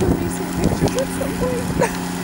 We're some pictures at some point.